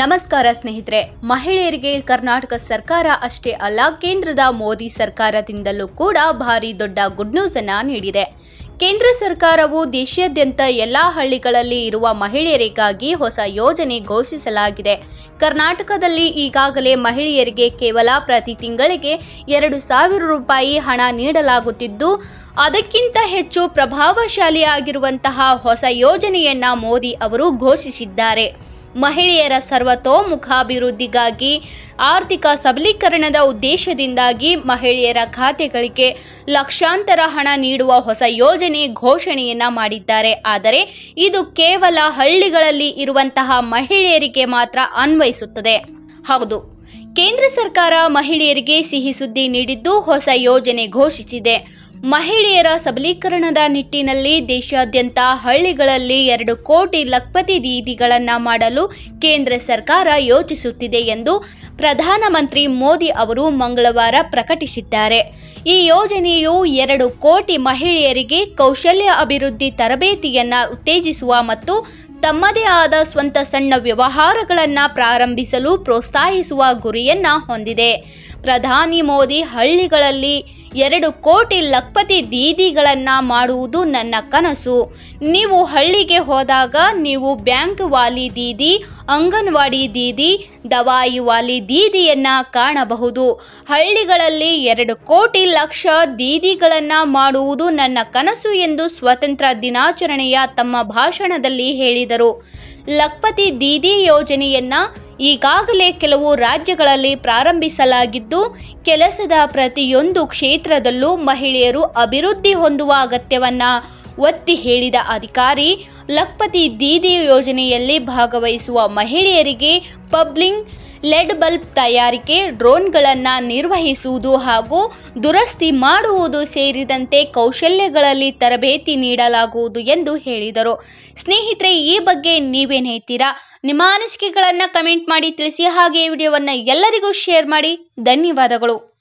ನಮಸ್ಕಾರ ಸ್ನೇಹಿತರೆ, ಮಹಿಳೆಯರಿಗೆ ಕರ್ನಾಟಕ ಸರ್ಕಾರ ಅಷ್ಟೇ ಅಲ್ಲ, ಕೇಂದ್ರದ ಮೋದಿ ಸರ್ಕಾರದಿಂದಲೂ ಕೂಡ ಭಾರಿ ದೊಡ್ಡ ಗುಡ್ ನ್ಯೂಸ್ ಅನ್ನ ನೀಡಿದೆ. ಕೇಂದ್ರ ಸರ್ಕಾರವು ದೇಶಾದ್ಯಂತ ಎಲ್ಲಾ ಹಳ್ಳಿಗಳಲ್ಲಿ ಇರುವ ಮಹಿಳೆಯರಿಗಾಗಿ ಹೊಸ ಯೋಜನೆ ಘೋಷಿಸಲಾಗಿದೆ. ಕರ್ನಾಟಕದಲ್ಲಿ ಈಗಾಗಲೇ ಮಹಿಳೆಯರಿಗೆ ಕೇವಲ ಪ್ರತಿ ತಿಂಗಳಿಗೆ ಎರಡು ಸಾವಿರ ರೂಪಾಯಿ ಹಣ ನೀಡಲಾಗುತ್ತಿದ್ದು, ಅದಕ್ಕಿಂತ ಹೆಚ್ಚು ಪ್ರಭಾವಶಾಲಿಯಾಗಿರುವಂತಹ ಹೊಸ ಯೋಜನೆಯನ್ನ ಮೋದಿ ಅವರು ಘೋಷಿಸಿದ್ದಾರೆ. ಮಹಿಳೆಯರ ಸರ್ವತೋಮುಖಾಭಿವೃದ್ಧಿಗಾಗಿ, ಆರ್ಥಿಕ ಸಬಲೀಕರಣದ ಉದ್ದೇಶದಿಂದಾಗಿ ಮಹಿಳೆಯರ ಖಾತೆಗಳಿಗೆ ಲಕ್ಷಾಂತರ ಹಣ ನೀಡುವ ಹೊಸ ಯೋಜನೆ ಘೋಷಣೆಯನ್ನ ಮಾಡಿದ್ದಾರೆ. ಆದರೆ ಇದು ಕೇವಲ ಹಳ್ಳಿಗಳಲ್ಲಿ ಇರುವಂತಹ ಮಹಿಳೆಯರಿಗೆ ಮಾತ್ರ ಅನ್ವಯಿಸುತ್ತದೆ. ಹೌದು, ಕೇಂದ್ರ ಸರ್ಕಾರ ಮಹಿಳೆಯರಿಗೆ ಸಿಹಿ ಸುದ್ದಿ ನೀಡಿದ್ದು ಹೊಸ ಯೋಜನೆ ಘೋಷಿಸಿದೆ. ಮಹಿಳೆಯರ ಸಬಲೀಕರಣದ ನಿಟ್ಟಿನಲ್ಲಿ ದೇಶಾದ್ಯಂತ ಹಳ್ಳಿಗಳಲ್ಲಿ ಎರಡು ಕೋಟಿ ಲಖಪತಿ ದೀದಿಗಳನ್ನು ಮಾಡಲು ಕೇಂದ್ರ ಸರ್ಕಾರ ಯೋಚಿಸುತ್ತಿದೆ ಎಂದು ಪ್ರಧಾನಮಂತ್ರಿ ಮೋದಿ ಅವರು ಮಂಗಳವಾರ ಪ್ರಕಟಿಸಿದ್ದಾರೆ. ಈ ಯೋಜನೆಯು ಎರಡು ಕೋಟಿ ಮಹಿಳೆಯರಿಗೆ ಕೌಶಲ್ಯ ಅಭಿವೃದ್ಧಿ ತರಬೇತಿಯನ್ನು ಉತ್ತೇಜಿಸುವ ಮತ್ತು ತಮ್ಮದೇ ಆದ ಸ್ವಂತ ಸಣ್ಣ ವ್ಯವಹಾರಗಳನ್ನು ಪ್ರಾರಂಭಿಸಲು ಪ್ರೋತ್ಸಾಹಿಸುವ ಗುರಿಯನ್ನ ಹೊಂದಿದೆ. ಪ್ರಧಾನಿ ಮೋದಿ ಹಳ್ಳಿಗಳಲ್ಲಿ ಎರಡು ಕೋಟಿ ಲಖಪತಿ ದೀದಿಗಳನ್ನ ಮಾಡುವುದು ನನ್ನ ಕನಸು. ನೀವು ಹಳ್ಳಿಗೆ ಹೋದಾಗ ನೀವು ಬ್ಯಾಂಕ್ ವಾಲಿ ದೀದಿ, ಅಂಗನವಾಡಿ ದೀದಿ, ದವಾಯಿ ವಾಲಿ ದೀದಿಯನ್ನ ಕಾಣಬಹುದು. ಹಳ್ಳಿಗಳಲ್ಲಿ ಎರಡು ಕೋಟಿ ಲಕ್ಷ ದೀದಿಗಳನ್ನ ಮಾಡುವುದು ನನ್ನ ಕನಸು ಎಂದು ಸ್ವತಂತ್ರ ದಿನಾಚರಣೆಯ ತಮ್ಮ ಭಾಷಣದಲ್ಲಿ ಹೇಳಿದರು. ಲಖ್ಪತಿ ದೀದಿ ಯೋಜನೆಯನ್ನ ಈಗಾಗಲೇ ಕೆಲವು ರಾಜ್ಯಗಳಲ್ಲಿ ಪ್ರಾರಂಭಿಸಲಾಗಿದ್ದು, ಕೆಲಸದ ಪ್ರತಿಯೊಂದು ಕ್ಷೇತ್ರದಲ್ಲೂ ಮಹಿಳೆಯರು ಅಭಿವೃದ್ಧಿ ಹೊಂದುವ ಅಗತ್ಯವನ್ನ ಒತ್ತಿ ಹೇಳಿದ ಅಧಿಕಾರಿ, ಲಖ್ಪತಿ ದೀದಿ ಯೋಜನೆಯಲ್ಲಿ ಭಾಗವಹಿಸುವ ಮಹಿಳೆಯರಿಗೆ ಪಬ್ಲಿಂಗ್ ಲೆಡ್ ಬಲ್ಬ್ ತಯಾರಿಕೆ, ಡ್ರೋನ್ಗಳನ್ನು ನಿರ್ವಹಿಸುವುದು ಹಾಗೂ ದುರಸ್ತಿ ಮಾಡುವುದು ಸೇರಿದಂತೆ ಕೌಶಲ್ಯಗಳಲ್ಲಿ ತರಬೇತಿ ನೀಡಲಾಗುವುದು ಎಂದು ಹೇಳಿದರು. ಸ್ನೇಹಿತರೆ, ಈ ಬಗ್ಗೆ ನೀವೇನು ಹೇಳ್ತೀರಾ? ನಿಮ್ಮ ಅನಿಸಿಕೆಗಳನ್ನು ಕಮೆಂಟ್ ಮಾಡಿ ತಿಳಿಸಿ, ಹಾಗೆ ವಿಡಿಯೋವನ್ನು ಎಲ್ಲರಿಗೂ ಶೇರ್ ಮಾಡಿ. ಧನ್ಯವಾದಗಳು.